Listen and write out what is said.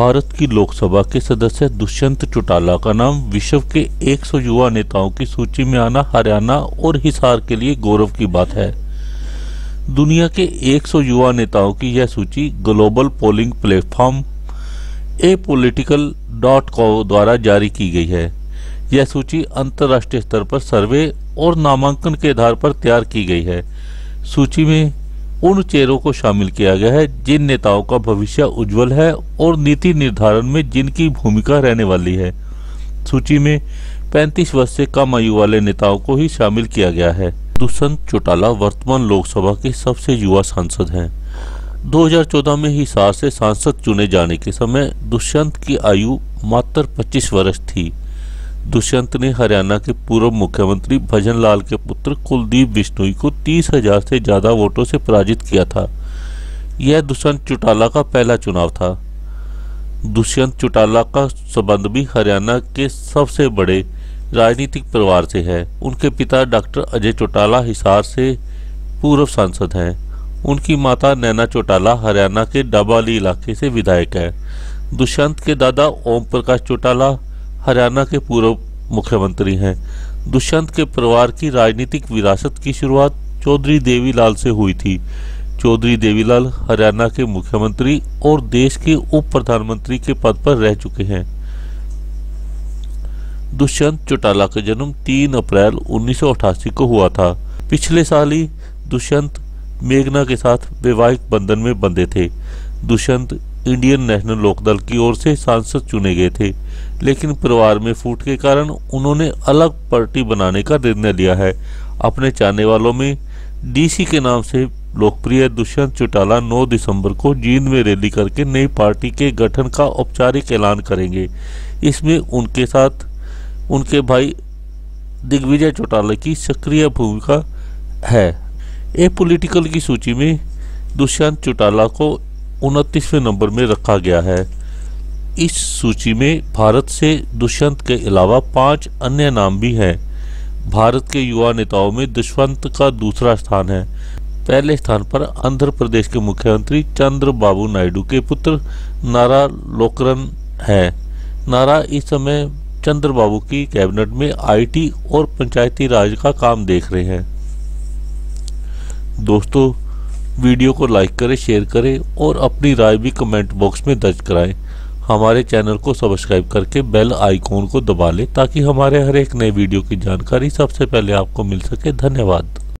भारत की लोकसभा के सदस्य दुष्यंत चौटाला का नाम विश्व के 100 युवा नेताओं की सूची में आना हरियाणा और हिसार के लिए गौरव की बात है। दुनिया के 100 युवा नेताओं की यह सूची global polling platform a political dot com द्वारा जारी की गई है। यह सूची अंतर्राष्ट्रीय स्तर पर सर्वे और नामांकन के आधार पर तैयार की गई है। सूची में उन चेहरों को शामिल किया गया है, जिन नेताओं का भविष्य उज्जवल है और नीति निर्धारण में जिनकी भूमिका रहने वाली है। सूची में 35 वर्ष से कम आयु वाले नेताओं को ही शामिल किया गया है। दुष्यंत चौटाला वर्तमान लोकसभा के सबसे युवा सांसद हैं। 2014 में हिसार से सांसद चुने जाने के समय दुष्यंत की आयु मात्र 25 वर्ष थी। दुष्यंत ने हरियाणा के पूर्व मुख्यमंत्री भजन लाल के पुत्र कुलदीप बिश्नोई को तीस हज़ार से ज़्यादा वोटों से पराजित किया था। यह दुष्यंत चौटाला का पहला चुनाव था। दुष्यंत चौटाला का संबंध भी हरियाणा के सबसे बड़े राजनीतिक परिवार से है। उनके पिता डॉक्टर अजय चौटाला हिसार से पूर्व सांसद हैं। उनकी माता नैना चौटाला हरियाणा के डबाली इलाके से विधायक है। दुष्यंत के दादा ओम प्रकाश चौटाला हरियाणा के पूर्व मुख्यमंत्री हैं। दुष्यंत के परिवार की राजनीतिक विरासत की शुरुआत चौधरी देवीलाल से हुई थी। चौधरी देवीलाल हरियाणा के मुख्यमंत्री और देश के उप प्रधानमंत्री के पद पर रह चुके हैं। दुष्यंत चौटाला का जन्म 3 अप्रैल 1988 को हुआ था। पिछले साल ही दुष्यंत मेघना के साथ वैवाहिक बंधन में बंधे थे। दुष्यंत इंडियन नेशनल लोकदल की ओर से सांसद चुने गए थे। लेकिन परिवार में फूट के कारण उन्होंने अलग पार्टी बनाने का निर्णय लिया है। अपने चाहने वालों में डीसी के नाम से लोकप्रिय दुष्यंत चौटाला 9 दिसंबर को जींद में रैली करके नई पार्टी के गठन का औपचारिक ऐलान करेंगे। इसमें उनके साथ उनके भाई दिग्विजय चौटाला की सक्रिय भूमिका है। ए पॉलिटिकल की सूची में दुष्यंत चौटाला को उनतीसवें नंबर में रखा गया है। इस सूची में भारत से दुष्यंत के अलावा पाँच अन्य नाम भी हैं। भारत के युवा नेताओं में दुष्यंत का दूसरा स्थान है। पहले स्थान पर आंध्र प्रदेश के मुख्यमंत्री चंद्र बाबू नायडू के पुत्र नारा लोकरन है। नारा इस समय चंद्र बाबू की कैबिनेट में आईटी और पंचायती राज का काम देख रहे हैं। दोस्तों वीडियो को लाइक करें, शेयर करें और अपनी राय भी कमेंट बॉक्स में दर्ज कराएँ। हमारे चैनल को सब्सक्राइब करके बेल आइकॉन को दबा लें ताकि हमारे हर एक नए वीडियो की जानकारी सबसे पहले आपको मिल सके। धन्यवाद।